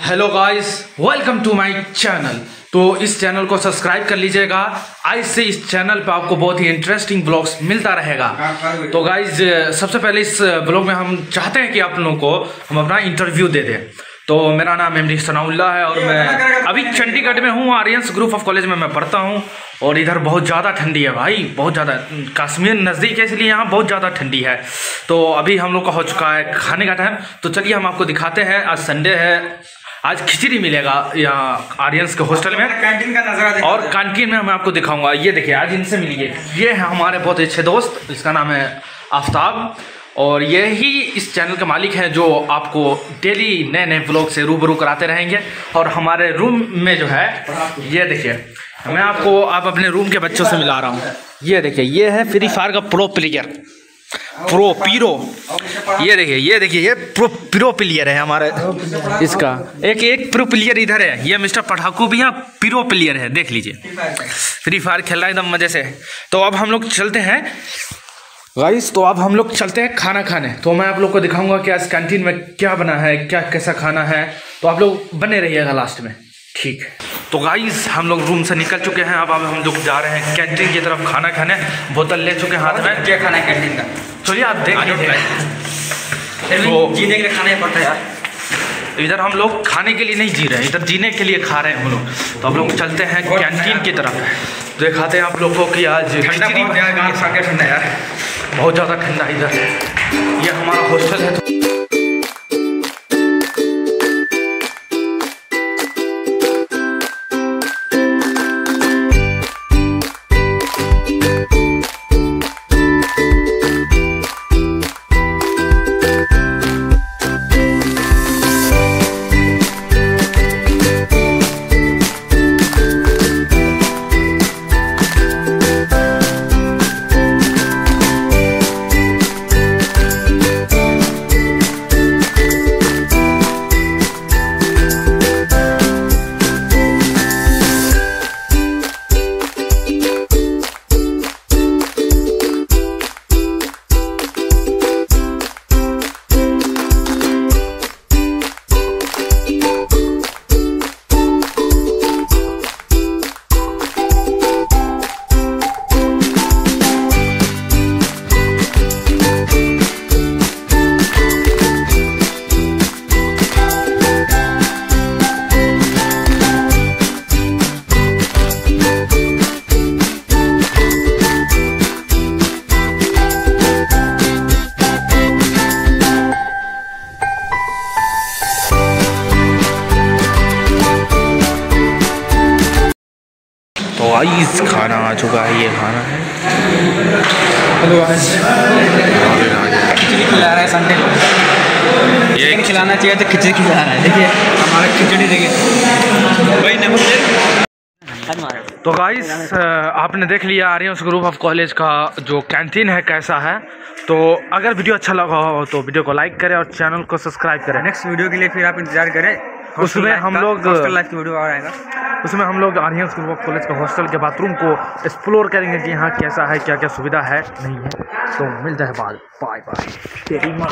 Hello guys welcome to my channel तो इस channel को सब्सक्राइब कर लीजिएगा। आज से इस चैनल पे आपको बहुत ही इंटरेस्टिंग ब्लॉग्स मिलता रहेगा। तो गाइस सबसे पहले इस ब्लॉग में हम चाहते हैं कि आप लोगों को हम अपना इंटरव्यू दे दें। तो मेरा नाम एम डी सनाउल्ला है और मैं अभी चंडीगढ़ में हूँ आर्यंस ग्रुप ऑफ़ कॉलेज में मैं पढ़ता हूँ और इधर बहुत ज़्यादा ठंडी है भाई बहुत ज़्यादा कश्मीर नज़दीक है इसलिए यहाँ बहुत ज़्यादा ठंडी है। तो अभी हम लोग का हो चुका है खाने का टाइम तो चलिए हम आपको दिखाते हैं आज संडे है। आज खिचड़ी मिलेगा यहाँ आर्यंस के हॉस्टल में। कैंटीन का नज़ारा और कैंटीन में मैं आपको दिखाऊँगा। ये देखिए आज इनसे मिलिए। ये है हमारे बहुत अच्छे दोस्त इसका नाम है आफ्ताब। और ये ही इस चैनल के मालिक हैं जो आपको डेली नए नए ब्लॉग से रूबरू कराते रहेंगे। और हमारे रूम में जो है ये देखिए मैं आपको आप अपने रूम के बच्चों से मिला रहा हूँ। ये देखिए ये है फ्री फायर का प्रो प्लेयर प्रो पीरो ये देखिए ये देखिए, ये प्रो प्रो प्लेयर है हमारे इसका। एक एक प्रो प्लेयर इधर है। ये मिस्टर पठाकू भी यहाँ प्रो प्लेयर है, देख लीजिए। फ्री फायर खेल रहा है एकदम मज़े से। तो अब हम लोग चलते हैं। गाइस तो अब हम लोग चलते हैं खाना खाने। तो मैं आप लोग को दिखाऊँगा कि आज कैंटीन में क्या बना है, क्या कैसा खाना है। तो आप लोग बने रहिएगा लास्ट में। ठीक। तो गाइस हम लोग रूम से निकल चुके हैं। अब अब हम लोग जा रहे हैं कैंटीन की तरफ़ खाना खाने। बोतल ले चुके हैं हाथ में। क्या खाना है कैंटीन का। चलिए आप देख लीजिए। तो- जीने के लिए खाना ही पड़ता है यार। तो इधर हम लोग खाने के लिए नहीं जी रहे हैं इधर जीने के लिए खा रहे हैं हम लोग। तो हम लोग चलते हैं कैंटीन की तरफ़। दिखाते हैं आप लोग को कि आज ठंडा बहुत है ठंडा यार बहुत ज़्यादा ठंडा इधर। ये हमारा हॉस्टल है तो तो आइस खाना आ चुका है ये खाना है। हेलो खिचड़ी खिला रहा है संडे को। ये खिलाना चाहिए तो खिचड़ी खिला रहा है देखिए। हमारा खिचड़ी देखिए। भाई नमस्ते। तो गाइस आपने देख लिया आर्यस ग्रुप ऑफ़ कॉलेज का जो कैंटीन है कैसा है। तो अगर वीडियो अच्छा लगा हो तो वीडियो को लाइक करें और चैनल को सब्सक्राइब करें। नेक्स्ट वीडियो के लिए फिर आप इंतज़ार करें। उसमें हम लोग- लाइफ की वीडियो और आएगा। उसमें हम लोग आर्यस स्कूल ऑफ़ कॉलेज के हॉस्टल के बाथरूम को एक्सप्लोर करेंगे कि यहाँ कैसा है क्या क्या सुविधा है, नहीं है। तो मिलता है बाद। बाय बाय तेरी माँ।